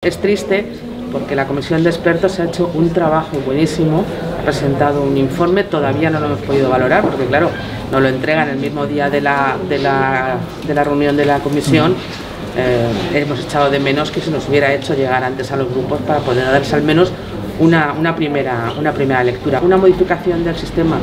Es triste porque la comisión de expertos ha hecho un trabajo buenísimo, ha presentado un informe, todavía no lo hemos podido valorar porque claro, nos lo entregan el mismo día de la, de la, reunión de la comisión. Eh, hemos echado de menos que se nos hubiera hecho llegar antes a los grupos para poder darles al menos una, primera, una primera lectura. Una modificación del sistema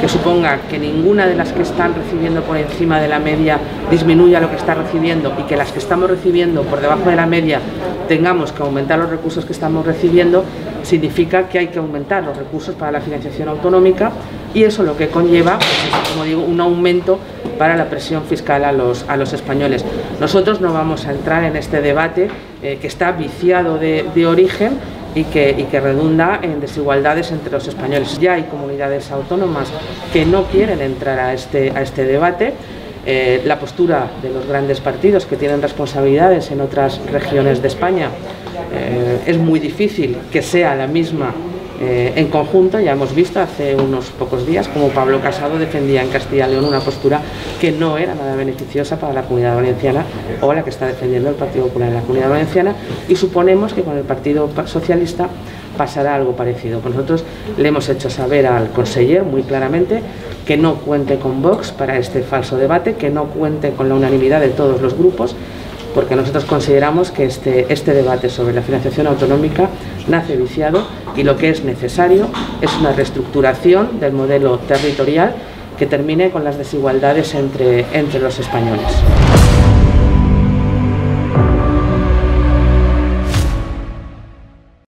que suponga que ninguna de las que están recibiendo por encima de la media disminuya lo que está recibiendo y que las que estamos recibiendo por debajo de la media tengamos que aumentar los recursos que estamos recibiendo, significa que hay que aumentar los recursos para la financiación autonómica y eso lo que conlleva, pues, como digo, un aumento para la presión fiscal a los, a los españoles. Nosotros no vamos a entrar en este debate eh, que está viciado de origen y que, y redunda en desigualdades entre los españoles. Ya hay comunidades autónomas que no quieren entrar a este, a este debate. Eh, la postura de los grandes partidos que tienen responsabilidades en otras regiones de España eh, es muy difícil que sea la misma eh, en conjunto, ya hemos visto hace unos pocos días como Pablo Casado defendía en Castilla y León una postura que no era nada beneficiosa para la comunidad valenciana o la que está defendiendo el Partido Popular en la comunidad valenciana y suponemos que con el Partido Socialista pasará algo parecido. Pues nosotros le hemos hecho saber al conseller muy claramente que no cuente con Vox para este falso debate, que no cuente con la unanimidad de todos los grupos porque nosotros consideramos que este, este debate sobre la financiación autonómica nace viciado y lo que es necesario es una reestructuración del modelo territorial que termine con las desigualdades entre, entre los españoles.